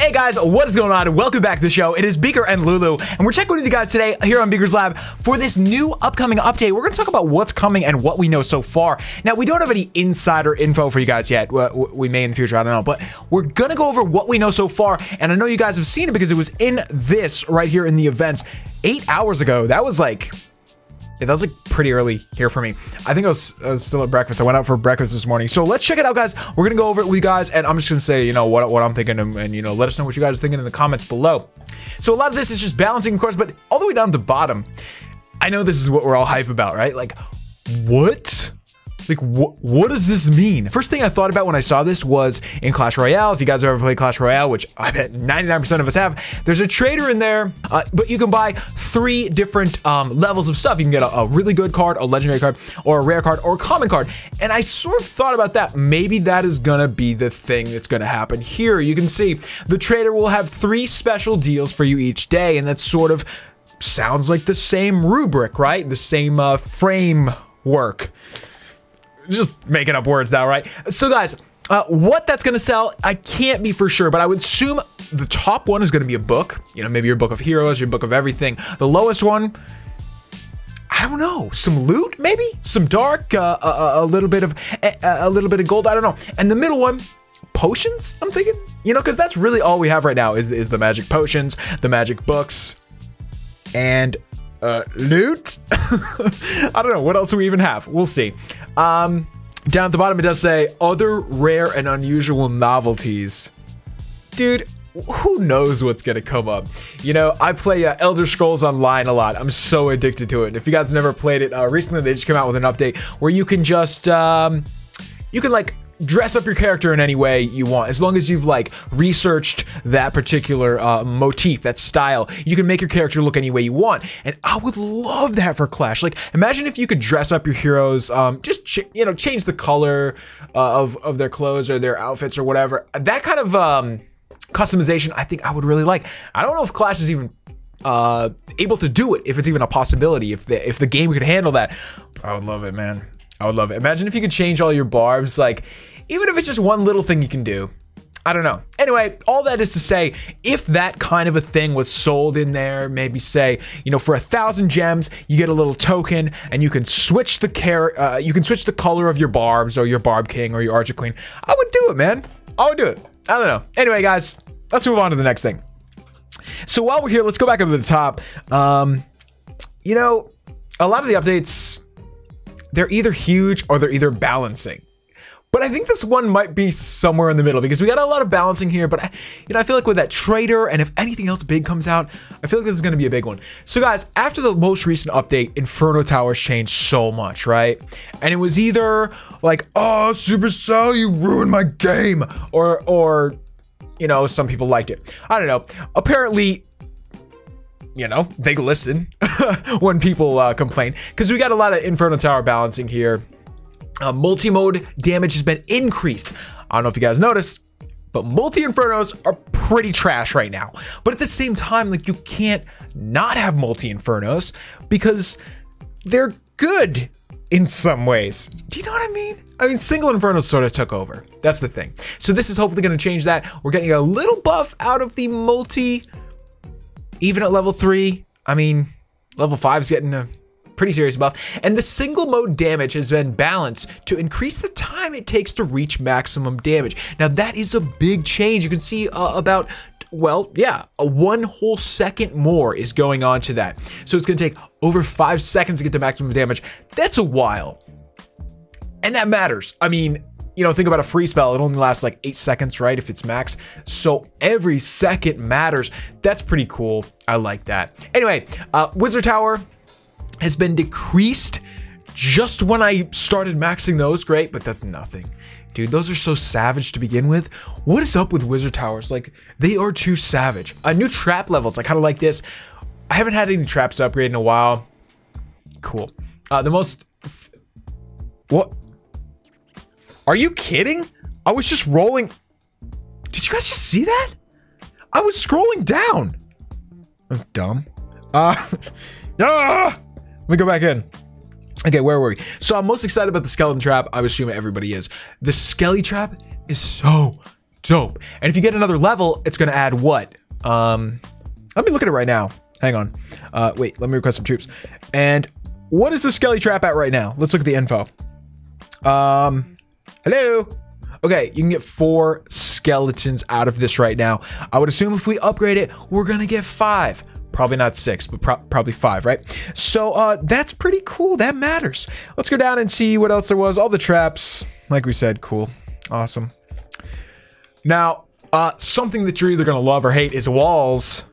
Hey guys, what is going on? Welcome back to the show. It is Beaker and Lulu, and we're checking with you guys today here on Beaker's Lab for this new upcoming update. We're going to talk about what's coming and what we know so far. Now, we don't have any insider info for you guys yet. We may in the future, I don't know, but we're going to go over what we know so far, and I know you guys have seen it because it was in this right here in the events eight hours ago. That was like yeah, that was like pretty early here for me. I think I was, I was still at breakfast. I went out for breakfast this morning. So let's check it out, guys. We're gonna go over it with you guys, and I'm just gonna say, you know, what, what I'm thinking, and, and you know, let us know what you guys are thinking in the comments below. So a lot of this is just balancing, of course, but all the way down to the bottom, I know this is what we're all hype about, right? Like, what? Like, wh what does this mean? First thing I thought about when I saw this was in Clash Royale. If you guys have ever played Clash Royale, which I bet 99% of us have, there's a trader in there, uh, but you can buy three different um, levels of stuff. You can get a, a, really good card, a legendary card, or a rare card, or a common card. And I sort of thought about that. Maybe that is gonna be the thing that's gonna happen here. You can see the trader will have three special deals for you each day, and that's sort of sounds like the same rubric, right? The same uh, framework just making up words now, right? So guys, uh, what that's gonna sell, I can't be for sure, but I would assume the top one is gonna be a book. You know, maybe your book of heroes, your book of everything. The lowest one, I don't know, some loot, maybe some dark, uh, a, a, little bit of a, a little bit of gold. I don't know. And the middle one, potions. I'm thinking, you know, because that's really all we have right now is is the magic potions, the magic books, and uh, loot. I don't know what else do we even have. We'll see. Um, down at the bottom, it does say other rare and unusual novelties. Dude, who knows what's gonna come up? You know, I play uh, Elder Scrolls Online a lot. I'm so addicted to it. And if you guys have never played it, uh, recently they just came out with an update where you can just, um, you can like dress up your character in any way you want. As long as you've like researched that particular uh, motif, that style, you can make your character look any way you want. And I would love that for Clash. Like, imagine if you could dress up your heroes, um, just you know, change the color uh, of of their clothes or their outfits or whatever. That kind of um, customization, I think I would really like. I don't know if Clash is even uh, able to do it, if it's even a possibility, if the if the game could handle that. I would love it, man. I would love it. Imagine if you could change all your barbs, like even if it's just one little thing you can do. I don't know. Anyway, all that is to say, if that kind of a thing was sold in there, maybe say, you know, for a thousand gems, you get a little token, and you can switch the care, uh, you can switch the color of your barbs or your barb king or your archer queen. I would do it, man. I would do it. I don't know. Anyway, guys, let's move on to the next thing. So while we're here, let's go back up to the top. Um, you know, a lot of the updates, they're either huge or they're either balancing. But I think this one might be somewhere in the middle because we got a lot of balancing here. But I, you know, I feel like with that trader and if anything else big comes out, I feel like this is going to be a big one. So guys, after the most recent update, Inferno Towers changed so much, right? And it was either like, oh, Supercell, you ruined my game, or or you know, some people liked it. I don't know. Apparently, you know, they listen when people uh, complain because we got a lot of Inferno Tower balancing here. Uh, multi-mode damage has been increased. I don't know if you guys noticed, but multi-infernos are pretty trash right now. But at the same time, like you can't not have multi-infernos because they're good in some ways. Do you know what I mean? I mean, single infernos sort of took over. That's the thing. So this is hopefully going to change that. We're getting a little buff out of the multi, even at level three. I mean, level five is getting a pretty serious buff. And the single mode damage has been balanced to increase the time it takes to reach maximum damage. Now that is a big change. You can see uh, about well, yeah, a one whole second more is going on to that. So it's gonna take over five seconds to get to maximum damage. That's a while. And that matters. I mean, you know, think about a freeze spell. It only lasts like eight seconds, right? If it's max. So every second matters. That's pretty cool. I like that. Anyway, uh, Wizard Tower, has been decreased just when I started maxing those. Great, but that's nothing. Dude, those are so savage to begin with. What is up with Wizard Towers? Like, they are too savage. A uh, new trap levels, I kind of like this. I haven't had any traps upgrade in a while. Cool. Uh, the most... What? Are you kidding? I was just rolling... Did you guys just see that? I was scrolling down. That's dumb. Uh... ah! Let me go back in. Okay, where were we? So I'm most excited about the skeleton trap. I assume everybody is. The skelly trap is so dope. And if you get another level, it's gonna add what? Um, let me look at it right now. Hang on. Uh, wait, let me request some troops. And what is the Skelly Trap at right now? Let's look at the info. Um, hello? Okay, you can get four skeletons out of this right now. I would assume if we upgrade it, we're gonna get five. Probably not six, but pro probably five, right? So uh, that's pretty cool. That matters. Let's go down and see what else there was. All the traps, like we said, cool. Awesome. Now, uh, something that you're either gonna love or hate is walls.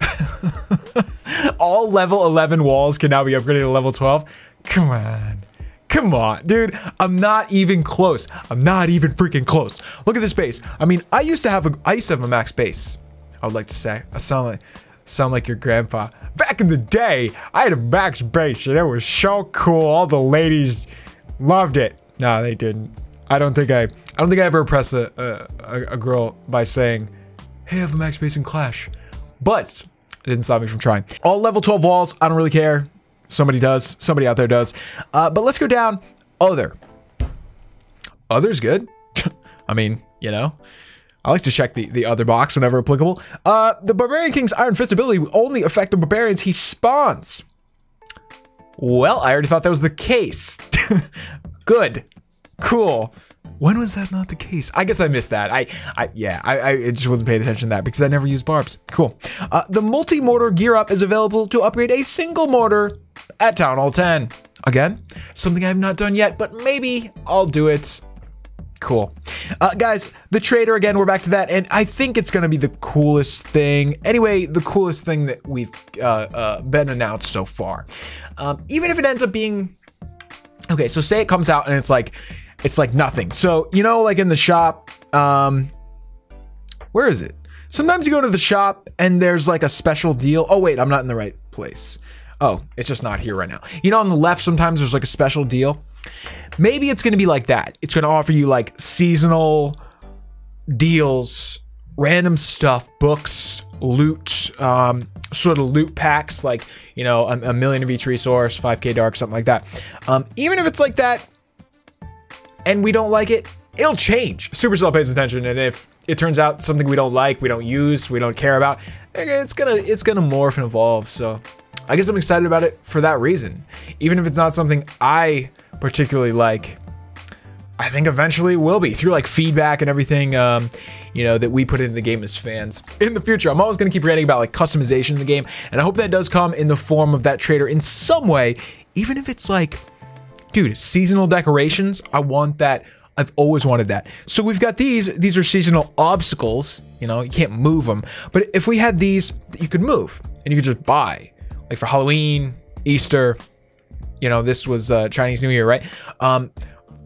All level 11 walls can now be upgraded to level 12. Come on. Come on, dude. I'm not even close. I'm not even freaking close. Look at this base. I mean, I used to have a I used to have a max base. I would like to say. I sound like sound like your grandpa. Back in the day, I had a max base and it was so cool. All the ladies loved it. No, they didn't. I don't think I I don't think I ever impressed a, a, a girl by saying, "Hey, I have a max base in Clash." But it didn't stop me from trying. All level 12 walls, I don't really care. Somebody does. Somebody out there does. Uh, but let's go down. Other. Other's good. I mean, you know. I like to check the, the other box whenever applicable. Uh, the Barbarian King's Iron Fist ability will only affect the barbarians he spawns. Well, I already thought that was the case. good. Cool. When was that not the case? I guess I missed that. I, I yeah, I, I just wasn't paying attention to that because I never used barbs. Cool. Uh, the multi-mortar gear up is available to upgrade a single mortar at Town Hall 10. Again, something I've not done yet, but maybe I'll do it. Cool. Uh, guys, the trader, again, we're back to that, and I think it's going to be the coolest thing. Anyway, the coolest thing that we've uh, uh, been announced so far. Um, even if it ends up being... Okay, so say it comes out and it's like, it's like nothing. So, you know, like in the shop, um, where is it? Sometimes you go to the shop and there's like a special deal. Oh, wait, I'm not in the right place. Oh, it's just not here right now. You know, on the left, sometimes there's like a special deal. Maybe it's going to be like that. It's going to offer you like seasonal deals, random stuff, books, loot, um, sort of loot packs, like, you know, a, a, million of each resource, 5k dark, something like that. Um, even if it's like that and we don't like it, it'll change. Supercell pays attention, and if it turns out something we don't like, we don't use, we don't care about, it's gonna it's gonna morph and evolve. So I guess I'm excited about it for that reason. Even if it's not something I particularly like, I think eventually will be through like feedback and everything, um, you know, that we put in the game as fans. In the future, I'm always going to keep ranting about like customization in the game, and I hope that does come in the form of that trader in some way, even if it's like, dude, seasonal decorations. I want that. I've always wanted that. So we've got these. These are seasonal obstacles. You know, you can't move them. But if we had these, you could move and you could just buy like for Halloween, Easter, you know, this was uh, Chinese New Year, right? Um,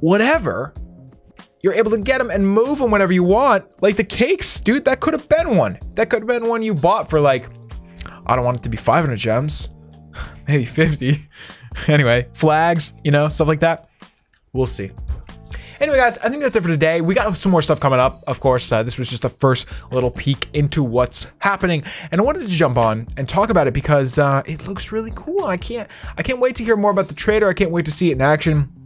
whatever, you're able to get them and move them whenever you want. Like the cakes, dude, that could have been one. That could have been one you bought for like, I don't want it to be 500 gems, maybe 50. anyway, flags, you know, stuff like that. We'll see. Anyway, guys, I think that's it for today. We got some more stuff coming up. Of course, uh, this was just the first little peek into what's happening, and I wanted to jump on and talk about it because uh, it looks really cool, I can't, I can't wait to hear more about the trader. I can't wait to see it in action.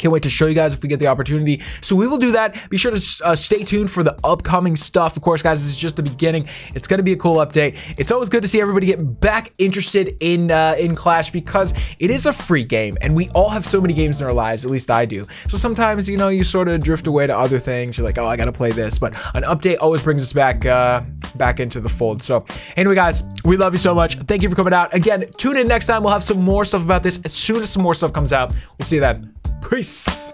Can't wait to show you guys if we get the opportunity. So we will do that. Be sure to uh, stay tuned for the upcoming stuff. Of course, guys, this is just the beginning. It's going to be a cool update. It's always good to see everybody get back interested in uh, in Clash because it is a free game, and we all have so many games in our lives. At least I do. So sometimes, you know, you sort of drift away to other things. You're like, oh, I got to play this. But an update always brings us back uh, back into the fold. So anyway, guys, we love you so much. Thank you for coming out. Again, tune in next time. We'll have some more stuff about this as soon as some more stuff comes out. We'll see you then. Peace.